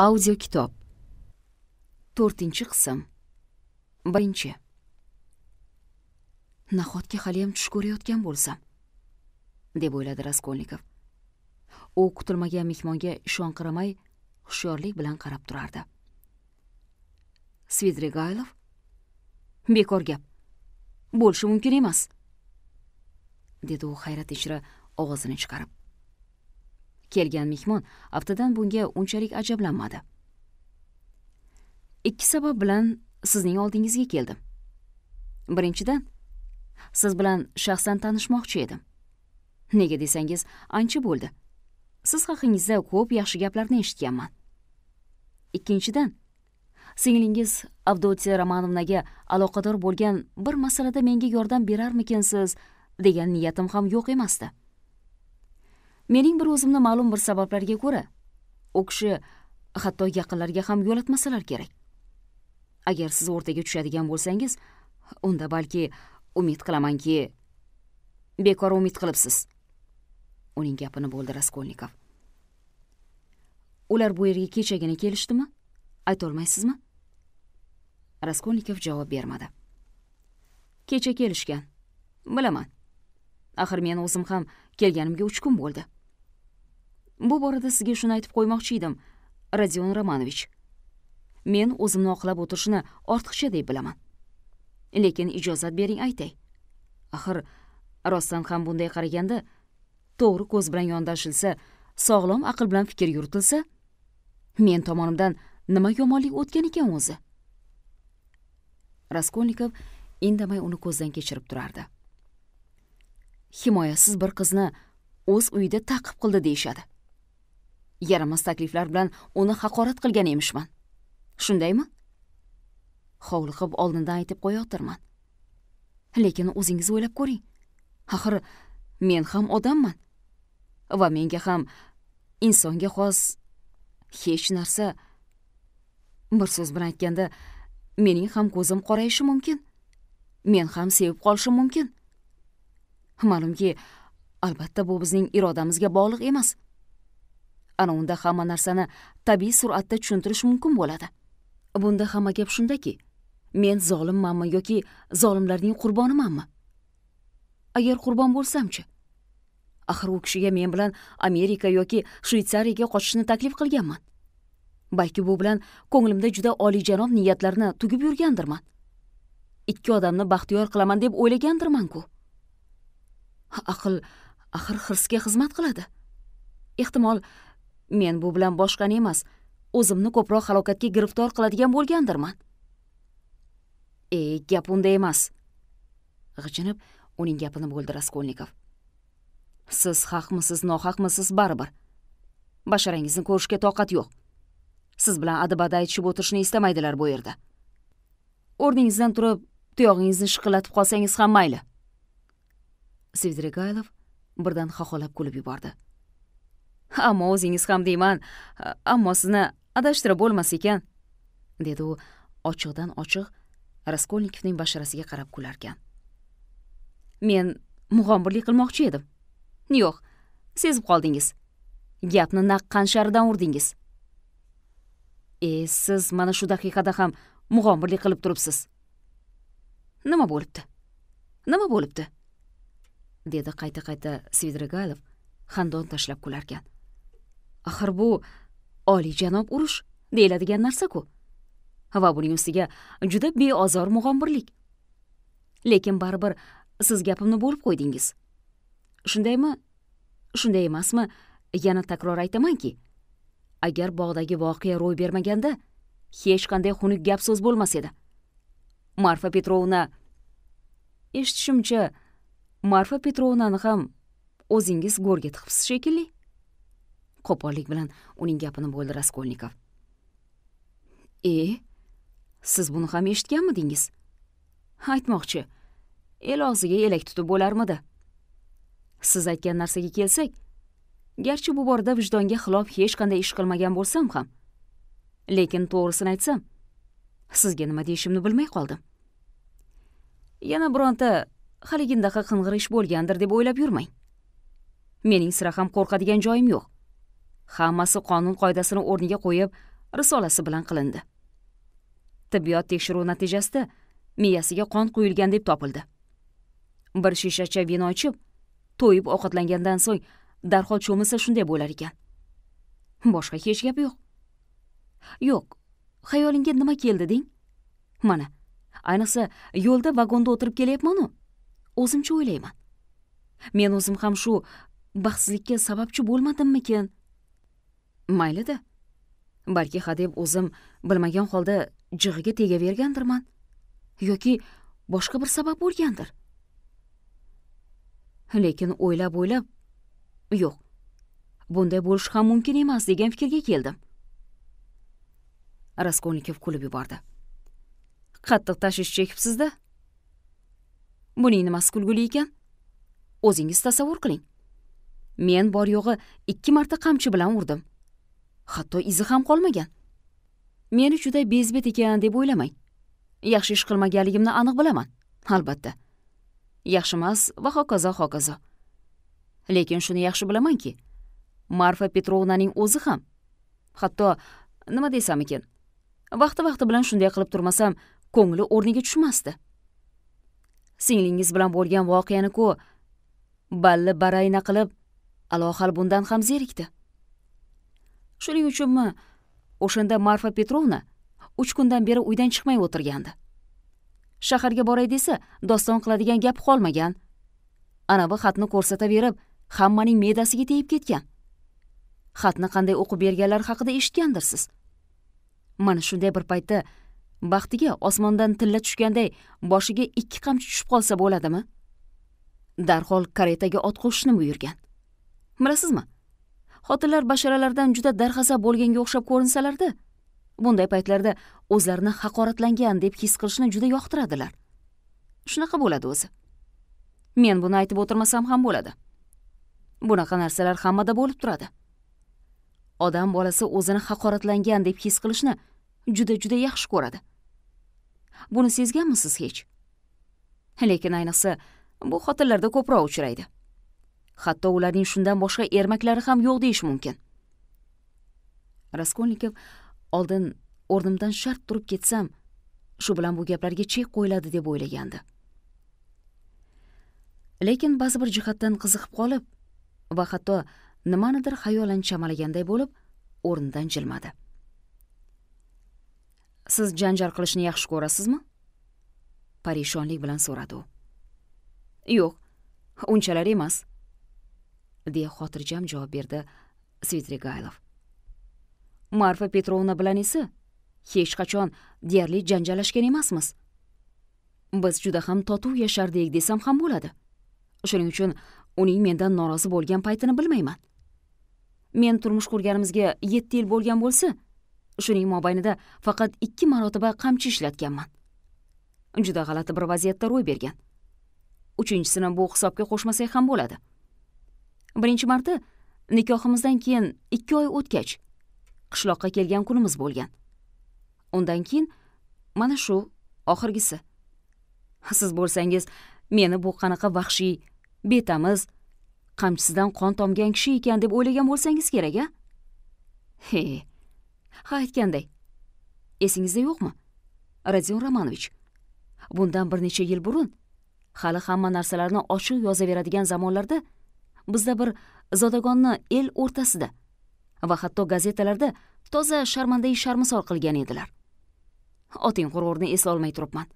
audio kitob to'rtinchi qism. Birinchi. Nahotki haliyam tush ko'rayotgan bo'lsam deb o'yladi raskolnikov. U kutilmagan mehmonga ishonqiramay hushyorlik bilan qarab turardi. Svidrigaylov bekor gap. Bo'lishi mumkin emas dedi u hayrat ichra ovozini chiqarib. Kelgan mehmon aftidan bunga unchalik ajablanmadi. Ikki sabab bilan sizning oldingizga keldim. Birinchidan siz bilan shaxsan tanishmoqchi edim. Nega desangiz ancha bo'ldi. Siz haqingizda ko'p yaxshi gaplarni eshitganman. Ikkinchidan singlingiz avdotiya romanovnaga aloqador bo'lgan bir masalada menga yordam berarmikinsiz degan niyatim ham yo'q emasdi. Mening bir o'zimni ma'lum bir sabablarga ko'ra u kishi hatto yaqinlarga ham yo'latmasalar kerak. Agar siz o'rtaga tushadigan bo'lsangiz unda balki umid qilamanki bekor umid qilibsiz. Uning gapini bo'ldi raskolnikov. Ular bu yerga kechagina kelishdimi? Aytolmaysizmi? Raskolnikov javob bermadi. Kecha kelishgan. Bilaman. Axir men o'zim ham kelganimga uch kun bo'ldi. Bu borada sizga shuni aytib qo'ymoqchi edim rodion romanovich. Men o'zimni oqlab o'tirishni ortiqcha deb bilaman. Lekin ijozat bering aytay. Axir rostdan ham bunday qaraganda to'g'ri ko'z bilan yondashilsa sog'lom aql bilan fikr yuritilsa men tomonimdan nima yomonlik o'tgan ekan o'zi? Raskolnikov indamay uni ko'zdan kechirib turardi. Himoyasiz bir qizni o'z uyida ta'qib qildi deyishadi. Yaramas takliflar bilan uni haqorat qilgan emishman. Shundaymi? Hovliqib oldindan aytib qo'yotirman lekin o'zingiz o'ylab ko'ring. Axir men ham odamman. Va menga ham insonga xos hech narsa. Bir so'z bilan aytganda mening ham ko'zim qorayishi mumkin. Men ham sevib qolishim mumkin. Ma'lumki albatta bu bizning irodamizga bog'liq emas. Ana unda hamma narsani tabiiy sur'atda tushuntirish mumkin bo'ladi. Bunda hamma gap shundaki men zolimmanmi yoki zolimlarning qurbonimanmi? Agar qurbon bo'lsamchi axir u kishiga men bilan amerika yoki shveytsariyaga qochishni taklif qilganman. Balki bu bilan ko'nglimda juda oliyjanob niyatlarni tugib yurgandirman. Ikki odamni baxtiyor qilaman deb o'ylagandirman-ku. Aql axir hirsga xizmat qiladi. Ehtimol men bu bilan boshqani emas. O'zimni ko'proq halokatga giriftor qiladigan bo'lgandirman. E gap unda emas. G'ijinib uning gapini bo'ldi raskolnikov. Siz haqmisiz nohaqmisiz baribir. Basharangizni ko'rishga toqat yo'q. Siz bilan adibada aytishib o'tirishni istamaydilar bu yerda. O'rningizdan turib tuyog'ingizni shiqillatib qolsangiz ham mayli. Svidrigaylov birdan xaxolab kulib yubordi. Ammo o'zingiz ham deyman ammo sizni adashtirib bo'lmas ekan dedi u ochiqdan ochiq raskolnikovning basharasiga qarab kularkan. Men mug'ombirlik qilmoqchi edim. Yo'q sezib qoldingiz. Gapni naq qansharidan urdingiz? E siz mana shu daqiqada ham mug'ombirlik qilib turibsiz. Nima bo'libdi? Nima bo'libdi? dedi qayta qayta svidrigaylov xandon tashlab kularkan. Axir bu oliyjanob urush deyiladigan narsa-ku. Va buning ustiga juda beozor mug'ombirlik. Lekin baribir siz gapimni bo'lib qo'ydingiz. Shundaymi? Shunday emasmi? Yana takror aytamanki agar bog'dagi voqea ro'y bermaganda hech qanday xunuk gap so'z bo'lmas edi. Marfa petrovna eshitishimcha marfa petrovnani ham o'zingiz go'rga tiqibsiz shekilli. Qo'pollik bilan uning gapini bo'ldi raskolnikov. E siz buni ham eshitganmidingiz? Aytmoqchi el og'ziga elak tutib bo'larmidi? Siz aytgan narsaga kelsak garchi bu borada vijdonga xilof hech qanday ish qilmagan bo'lsam ham. Lekin to'g'risini aytsam sizga nima deyishimni bilmay qoldim. Yana bironta haligindaqa qing'ir ish bo'lgandir deb o'ylab yurmang. Mening sira ham qo'rqadigan joyim yo'q. Hammasi qonun qoidasini o'rniga qo'yib risolasi bilan qilindi. Tibbiyot tekshiruvi natijasida miyasiga qon quyilgan deb topildi. Bir shishacha vino ichib to'yib ovqatlangandan so'ng darhol cho'milsa shunday bo'lar ekan. Boshqa hech gap yo'q. Yo'q xayolingga nima keldi deng? Mana ayniqsa yo'lda vagonda o'tirib kelyapmanu? O'zimcha o'ylayman. Men o'zim ham shu baxtsizlikka sababchi bo'lmadimmikin? Maylida balki hadeb o'zim bilmagan holda jig'iga tegavergandirman yoki boshqa bir sabab bo'lgandir. Lekin o'ylab o'ylab yo'q bunday bo'lishi ham mumkin emas degan fikrga keldim. Raskolnikov kulib yubordi. Qattiq tashvish chekibsizda buning nimasi kulguli ekan? O'zingiz tasavvur qiling. Men bor yo'g'i ikki marta qamchi bilan urdim. Hatto izi ham qolmagan. Meni juda bezbet ekan deb o'ylamang. Yaxshi ish qilmaganligimni aniq bilaman albatta. Yaxshimas va hokazo hokazo. Lekin shuni yaxshi bilamanki marfa petrovnaning o'zi ham hatto nima desam ekan vaqti vaqti bilan shunday qilib turmasam ko'ngli o'rniga tushmasdi. Singlingiz bilan bo'lgan voqeani ku balli barayna qilib alohal bundan ham zerikdi. Shuning uchunmi o'shanda marfa petrovna uch kundan beri uydan chiqmay o'tirgandi. Shaharga boray desa doston qiladigan gap qolmagan. Anavi xatni ko'rsataverib hammaning me'dasiga tegib ketgan. Xatni qanday o'qib berganlari haqida eshitgandirsiz? Mana shunday bir paytda baxtiga osmondan tilla tushganday boshiga ikki qamchi tushib qolsa bo'ladimi? Darhol karetaga ot qo'shishni buyurgan. Bilasizmi? Xotinlar basharalardan juda darg'azab bo'lganga o'xshab ko'rinsalarda bunday paytlarda o'zlarini haqoratlangan deb his qilishni juda yoqtiradilar. Shunaqa bo'ladi o'zi. Men buni aytib o'tirmasam ham bo'ladi. Bunaqa narsalar hammada bo'lib turadi. Odam bolasi o'zini haqoratlangan deb his qilishni juda juda yaxshi ko'radi. Buni sezganmisiz hech? Lekin ayniqsa bu xotinlarda ko'proq uchraydi. Hatto ularning shundan boshqa ermaklari ham yo'q deyish mumkin. Raskolnikov oldin o'rnimdan shart turib ketsam shu bilan bu gaplarga chek qo'yiladi deb o'ylagandi. Lekin ba'zi bir jihatdan qiziqib qolib va hatto nimanidir xayolan chamalaganday bo'lib o'rnidan jilmadi. Siz janjal qilishni yaxshi ko'rasizmi? Parishonlik bilan so'radi u. Yo'q unchalar emas. Deya xotirjam javob berdi svidrigaylov. Marfa petrovna bilan esa hech qachon deyarli janjallashgan emasmiz. Biz juda ham totuv yashardik desam ham bo'ladi. Shuning uchun uning mendan norozi bo'lgan paytini bilmayman. Men turmush qurganimizga yetti yil bo'lgan bo'lsa shuning mobaynida faqat ikki marotaba qamchi ishlatganman. Juda g'alati bir vaziyatda ro'y bergan. Uchinchisini bu hisobga qo'shmasak ham bo'ladi. Birinchi marta nikohimizdan keyin ikki oy o'tgach qishloqqa kelgan kunimiz bo'lgan. Undan keyin mana shu oxirgisi. Siz bo'lsangiz meni bu qanaqa vahshiy betamiz qamchisidan qon tomgan kishi ekan deb o'ylagan bo'lsangiz kerak a he ha aytganday esingizda yo'qmi? Rodion romanovich bundan bir necha yil burun hali hamma narsalarni ochiq yozaveradigan zamonlarda bizda bir zodagonni el o'rtasida va hatto gazetalarda toza sharmandai sharmisor qilgan edilar. Oting g'ururni eslolmay turibman.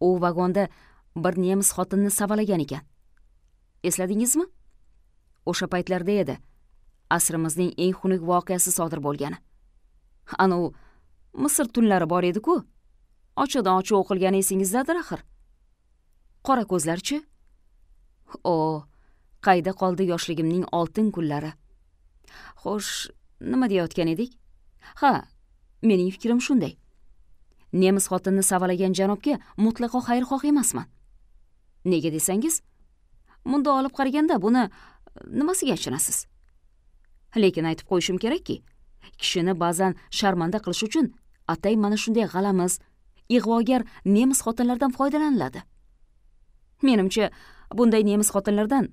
U vagonda bir nemis xotinni savalagan ekan. Esladingizmi? O'sha paytlarda edi. Asrimizning eng xunuk voqeasi sodir bo'lgani. Anavi misr tunlari bor edi-ku. Ochiqdan ochiq o'qilgani esingizdadir axir. Qora ko'zlarchi? O qayda qoldi yoshligimning oltin kunlari. Xo'sh nima deyayotgan edik? Ha mening fikrim shunday. Nemis xotinni savalagan janobga mutlaqo xayrixoh emasman. Nega desangiz mundoq olib qaraganda buni e, nimasiga achinasiz? Lekin aytib qo'yishim kerakki kishini ba'zan sharmanda qilish uchun atay mana shunday g'alamiz ig'vogar nemis xotinlardan foydalaniladi. Menimcha bunday nemis xotinlardan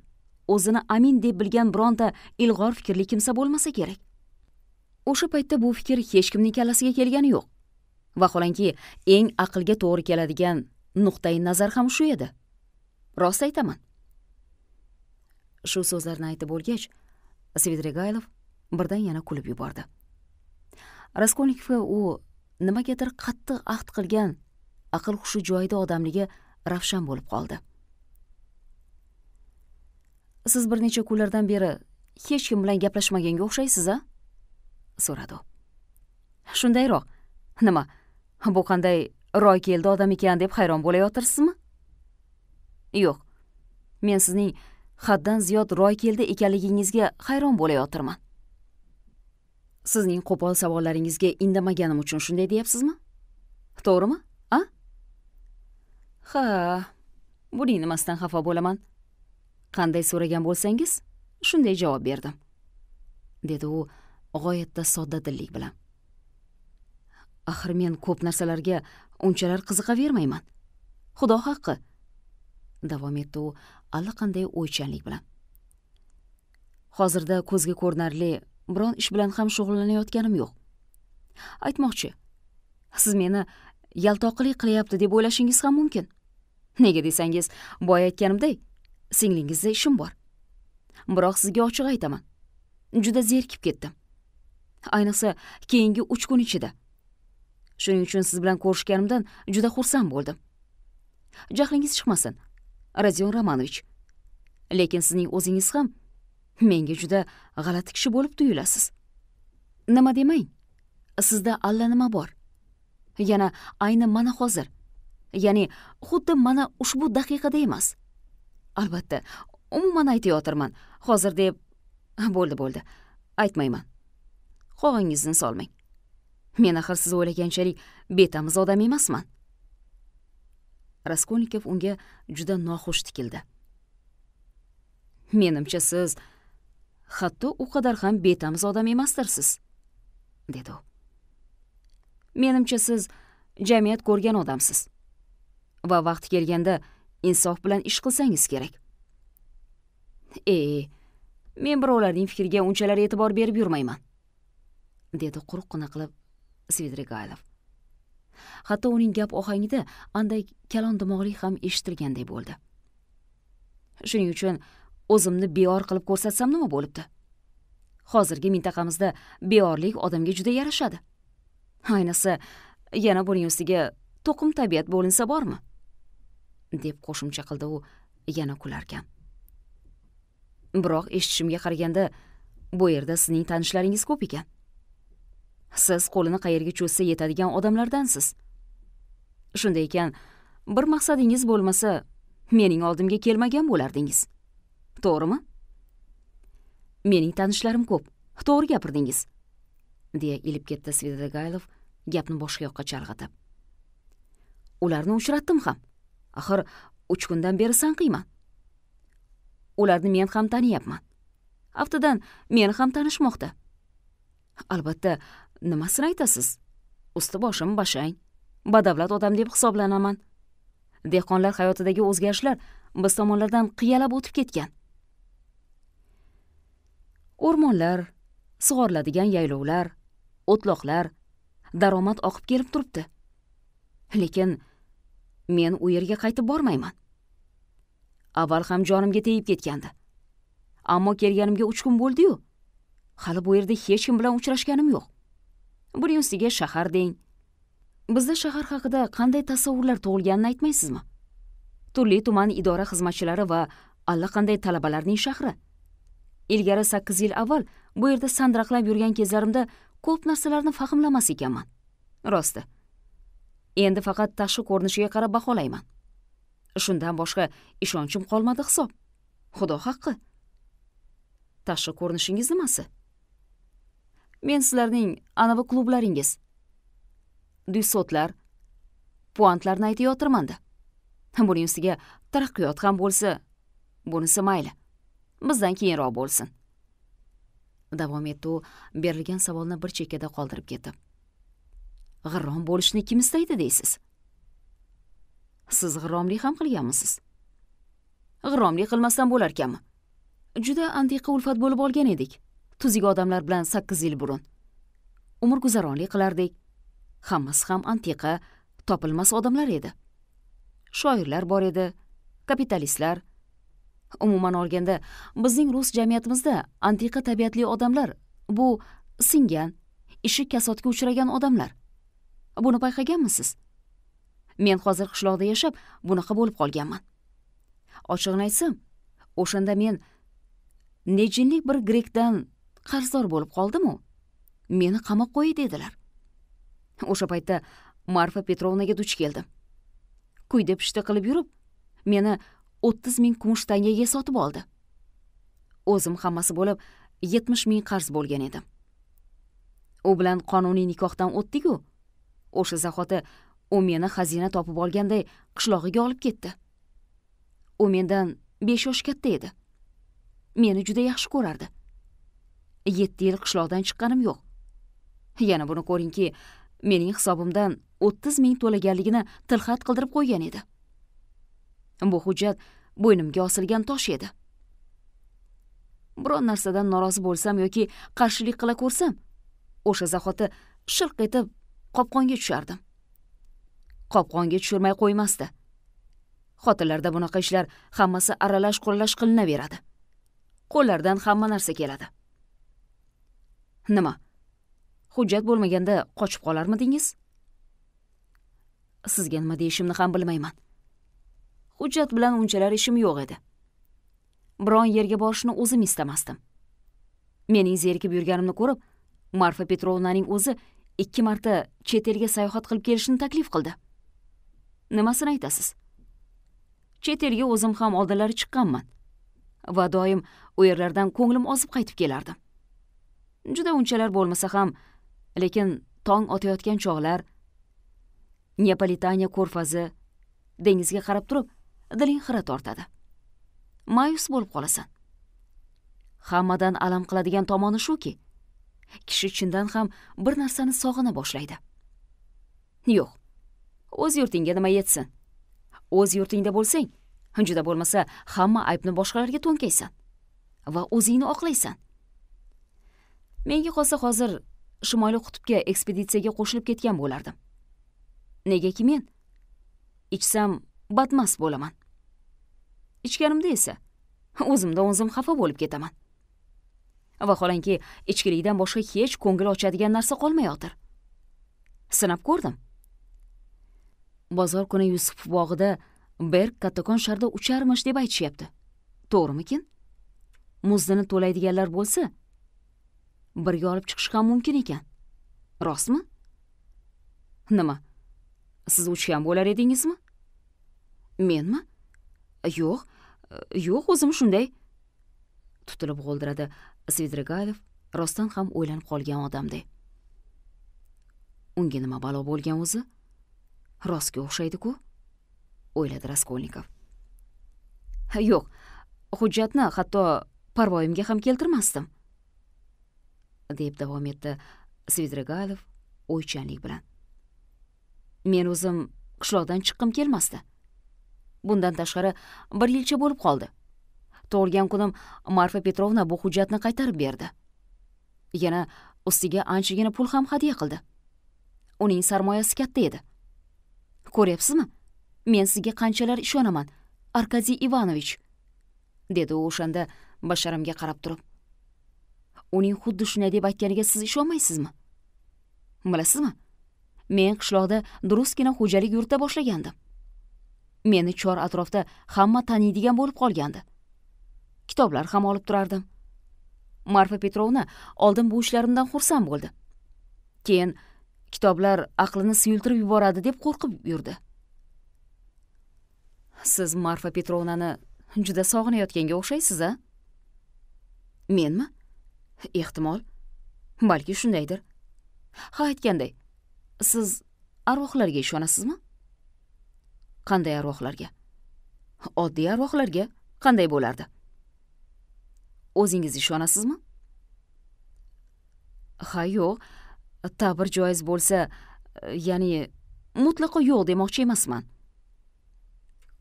o'zini amin deb bilgan bironta ilg'or fikrli kimsa bo'lmasa kerak. O'sha paytda bu fikr hech kimning kallasiga kelgani yo'q. Vaholanki eng aqlga to'g'ri keladigan nuqtai nazar ham shu edi. Rost aytaman. Shu so'zlarni aytib bo'lgach svidrigaylov birdan yana kulib yubordi. Raskolnikovga u nimagadir qattiq ahd qilgan aql hushi joyida odamligi ravshan bo'lib qoldi. Siz bir necha kunlardan beri hech kim bilan gaplashmaganga o'xshaysiz a? So'radi u. Shundayroq. Nima bu qanday roy keldi odam ekan deb hayron bo'layotirsizmi yo'q. Men sizning haddan ziyod roy keldi ekanligingizga hayron bo'layotirman sizning qo'pol savollaringizga indamaganim uchun shunday deyapsizmi? To'g'rimi a? Ha buning nimasidan xafa bo'laman? Qanday so'ragan bo'lsangiz shunday javob berdim dedi u g'oyatda soddadillik bilan. Axir men ko'p narsalarga unchalar qiziqavermayman. Xudo haqqi davom etdi u allaqanday o'ychanlik bilan. Hozirda ko'zga ko'rinarli biron ish bilan ham shug'ullanayotganim yo'q. Aytmoqchi siz meni yaltoqilik qilyapti deb o'ylashingiz ham mumkin. Nega desangiz boya aytganimday singlingizda ishim bor. Biroq sizga ochiq aytaman. Juda zerikib ketdim. Ayniqsa keyingi uch kun ichida. Shuning uchun siz bilan ko'rishganimdan juda xursand bo'ldim. Jahlingiz chiqmasin rodion romanovich. Lekin sizning o'zingiz ham menga juda g'alati kishi bo'lib tuyulasiz. Nima demang sizda allanima bor? Yana ayni mana hozir. Ya'ni xuddi mana ushbu daqiqada emas. Albatta. Umuman aytayotirman hozir deb bo'ldi bo'ldi. Aytmayman. Qog'ingizni solmang. Men axir siz o'ylaganchalik betamiz odam emasman. Raskolnikov unga juda noxush tikildi. Menimcha siz hatto u qadar ham betamiz odam emasdirsiz dedi u. Menimcha siz jamiyat ko'rgan odamsiz. Va vaqti kelganda insof bilan ish qilsangiz kerak. E men birovlarning fikriga unchalar e'tibor berib yurmayman dedi quruqqina qilib svidrigaylov. Hatto uning gap ohangida anday kalondimoqlik ham eshitilganday bo'ldi. Shuning uchun o'zimni beor qilib ko'rsatsam nima bo'libdi? Hozirgi mintaqamizda beorlik odamga juda yarashadi. Ayniqsa yana buning ustiga to'qim tabiat bo'linsa bormi? Deb qo'shimcha qildi u yana kularkan. Biroq eshitishimga qaraganda bu yerda sizning tanishlaringiz ko'p ekan. Siz qo'lini qayerga cho'zsa yetadigan odamlardansiz. Shunday ekan bir maqsadingiz bo'lmasa mening oldimga kelmagan bo'lardingiz. To'g'rimi? Mening tanishlarim ko'p to'g'ri gapirdingiz deya ilib ketdi svidrigaylov gapni boshqa yoqqa chalg'itib. Ularni uchratdim ham. Axir uch kundan beri sanqiyman ularni men ham taniyapman. Aftidan meni ham tanishmoqda. Albatta nimasini aytasiz? Usti boshim bashang. Badavlat odam deb hisoblanaman. Dehqonlar hayotidagi o'zgarishlar biz tomonlardan qiyalab o'tib ketgan. O'rmonlar sug'oriladigan yaylovlar o'tloqlar daromad oqib kelib turibdi. Lekin men u yerga qaytib bormayman. Avval ham jonimga tegib ketgandi. Ammo kelganimga uch kun bo'ldi-yu. Hali bu yerda hech kim bilan uchrashganim yo'q. Buning ustiga shahar deng. Bizda shahar haqida qanday tasavvurlar tug'ilganini aytmaysizmi? Turli tuman idora xizmatchilari va allaqanday talabalarning shahri. Ilgari sakkiz yil avval bu yerda sandraqlab yurgan kezlarimda ko'p narsalarni fahmlamas ekanman. Rosti endi faqat tashqi ko'rinishiga qarab baholayman. Shundan boshqa ishonchim qolmadi hisob. Xudo haqqi. Tashqi ko'rinishingiz nimasi? Men sizlarning anavi klublaringiz. Duysotlar puantlarni aytayotirmanda buning ustiga taraqqiyot ham bo'lsa bunisi mayli. Bizdan keyinroq bo'lsin. Davom etdi u berilgan savolni bir chekkada qoldirib ketib. G'irrom bo'lishni kim istaydi deysiz? Siz g'irromlik ham qilganmisiz? G'irromlik qilmasdan bo'larkanmi juda antiqa ulfat bo'lib olgan edik. Tuzuk odamlar bilan sakkiz yil burun. Umr guzaronlik qilardik. Hammasi ham antiqa topilmas odamlar edi. Shoirlar bor edi kapitalistlar. Umuman olganda bizning rus jamiyatimizda antiqa tabiatli odamlar bu singan ishi kasodga uchragan odamlar. Buni payqaganmisiz? Men hozir qishloqda yashab bunaqa bo'lib qolganman. Ochig'ini aytsam o'shanda men nejinlik bir grekdan qarzdor bo'lib qoldimu? Meni qamab qo'y dedilar. O'sha paytda marfa petrovnaga duch keldim. Kuyda pishta qilib yurib meni o'ttiz ming kumush tangaga sotib oldi. O'zim hammasi bo'lib yetmish ming qarz bo'lgan edim. U bilan qonuniy nikohdan o'tdik-ku o'sha zahoti u meni xazina topib olganday qishlog'iga olib ketdi. U mendan besh yosh katta edi. Meni juda yaxshi ko'rardi. Yetti yil qishloqdan chiqqanim yo'q. Yana buni ko'ringki mening hisobimdan o'ttiz ming to'laganligini tilxat qildirib qo'ygan edi. Bu hujjat bo'ynimga osilgan tosh edi. Biron narsadan norozi bo'lsam yoki qarshilik qila ko'rsam o'sha zahoti shilq etib qopqonga tushardim. Qopqonga tushirmay qo'ymasdi. Xotinlarda bunaqa ishlar hammasi aralash quralash qilinaveradi. Qo'llaridan hamma narsa keladi. Nima hujjat bo'lmaganda qochib qolarmidingiz? Sizga nima deyishimni ham bilmayman. Hujjat bilan unchalar ishim yo'q edi. Biron yerga borishni o'zim istamasdim. Mening zerikib yurganimni ko'rib marfa petrovnaning o'zi ikki marta chet elga sayohat qilib kelishni taklif qildi. Nimasini aytasiz? Chet elga o'zim ham oldinlari chiqqanman va doim u yerlardan ko'nglim ozib qaytib kelardim juda unchalar bo'lmasa ham lekin tong otayotgan chog'lar neapolitaniya ko'rfazi dengizga qarab turib diling xira tortadi. Ma'yus bo'lib qolasan. Hammadan alam qiladigan tomoni shuki kishi chindan ham bir narsani sog'ina boshlaydi. Yo'q o'z yurtingga nima yetsin? O'z yurtingda bo'lsang juda bo'lmasa hamma aybni boshqalarga to'nkaysan va o'zingni oqlaysan. Menga qolsa hozir shimoliy qutbga ekspeditsiyaga qo'shilib ketgan bo'lardim. Negaki men ichsam badmast bo'laman. Ichganimda esa o'zimdan o'zim xafa bo'lib ketaman. Vaholanki ichkilikdan boshqa hech ko'ngil ochadigan narsa qolmayotir. Sinab ko'rdim. Bozor kuni yusuf bog'ida berg kattakon sharda ucharmish deb aytishyapti. To'g'rimikin? Muzdini to'laydiganlar bo'lsa birga olib chiqish ham mumkin ekan. Rostmi? Nima siz uchgan bo'lar edingizmi? Menmi? Yo'q yo'q o'zim shunday tutilib g'o'ldiradi. Svidrigaylov rostdan ham o'ylanib qolgan odamday unga nima balo bo'lgan o'zi? Rostga o'xshaydi-ku o'yladi raskolnikov. Yo'q hujjatni hatto parvoyimga ham keltirmasdim deb davom etdi svidrigaylov o'ychanlik bilan. Men o'zim qishloqdan chiqqim kelmasdi. Bundan tashqari bir yilcha bo'lib qoldi. Tug'ilgan kunim marfa petrovna bu hujjatni qaytarib berdi. Yana ustiga anchagina pul ham hadya qildi. Uning sarmoyasi katta edi. Ko'ryapsizmi? Men sizga qanchalar ishonaman arkadiy ivanovich dedi u o'shanda basharamga qarab turib. Uning xuddi shunday deb aytganiga siz ishonmaysizmi? Bilasizmi? Men qishloqda durustgina xo'jalik yurita boshlagandim. Meni chor atrofda hamma taniydigan bo'lib qolgandi. Kitoblar ham olib turardim marfa petrovna oldin bu ishlarimdan xursand bo'ldi. Keyin kitoblar aqlini suyultirib yuboradi deb qo'rqib yurdi. Siz marfa petrovnani juda sog'inayotganga o'xshaysiz a menmi? Ehtimol. Balki shundaydir. Ha aytganday siz arvohlarga ishonasizmi? Qanday arvohlarga? Oddiy arvohlarga qanday bo'lardi? O'zingiz ishonasizmi? Ha yo'q. Ta'bir joiz bo'lsa ya'ni mutlaqo yo'q demoqchi emasman.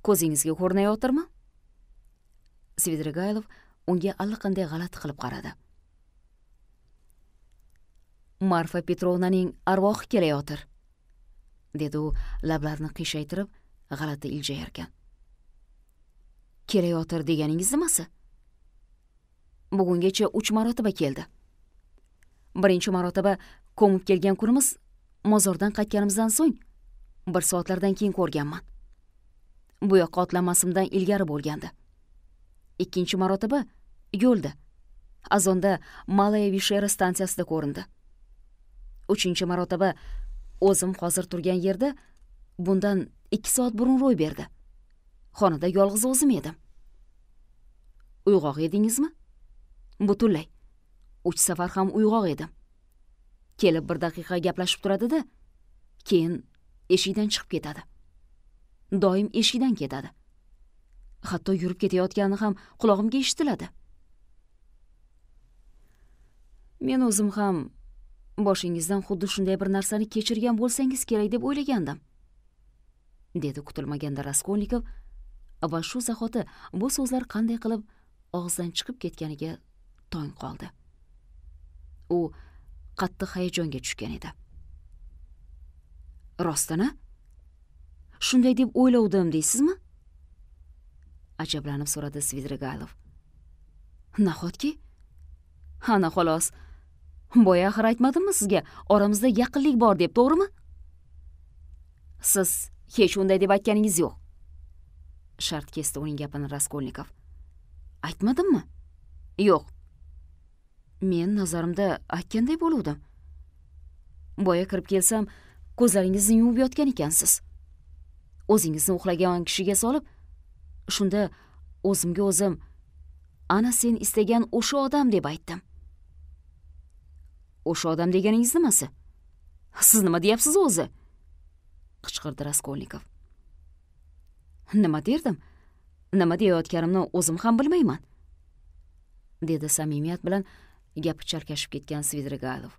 Ko'zingizga ko'rinayotirmi? Svidrigaylov unga allaqanday g'alati qilib qaradi. Marfa petrovnaning arvohi kelayotir dedi u lablarini qiyshaytirib g'alati iljayarkan. Kelayotir deganingiz nimasi? Bugungacha uch marotaba keldi. Birinchi marotaba ko'mib kelgan kunimiz mozordan qaytganimizdan so'ng bir soatlardan keyin ko'rganman. Bu yoqqa otlanmasimdan ilgari bo'lgandi. Ikkinchi marotaba yo'lda azonda malaya vishera stansiyasida ko'rindi. Uchinchi marotaba o'zim hozir turgan yerda bundan ikki soat burun ro'y berdi. Xonada yolg'iz o'zim edim. Uyg'oq edingizmi? Butunlay. Uch safar ham uyg'oq edim. Kelib bir daqiqa gaplashib turadida keyin eshikdan chiqib ketadi. Doim eshikdan ketadi. Hatto yurib ketayotgani ham qulog'imga eshitiladi. Men o'zim ham boshingizdan xuddi shunday bir narsani kechirgan bo'lsangiz kerak deb o'ylagandim dedi kutilmaganda raskolnikov va shu zahoti bu so'zlar qanday qilib og'zidan chiqib ketganiga tong qoldi. U qattiq hayajonga tushgan edi. Rostini shunday deb o'ylovdim deysizmi? Ajablanib so'radi svidrigaylov. Nahotki? Ana xolos boya axir aytmadimmi sizga oramizda yaqinlik bor deb to'g'rimi? Siz hech unday deb aytganingiz yo'q. Shart kesdi uning gapini raskolnikov. Aytmadimmi? Yo'q. Men nazarimda aytganday bo'luvdim. Boya kirib kelsam ko'zlaringizni yumib yotgan ekansiz. O'zingizni uxlagan kishiga solib shunda o'zimga o'zim ana sen istagan o'sha odam deb aytdim. O'sha odam deganingiz nimasi? Siz nima deyapsiz o'zi? Qichqirdi raskolnikov. Nima derdim? Nima deyayotganimni o'zim ham bilmayman dedi samimiyat bilan gapi chalkashib ketgan svidrigaylov.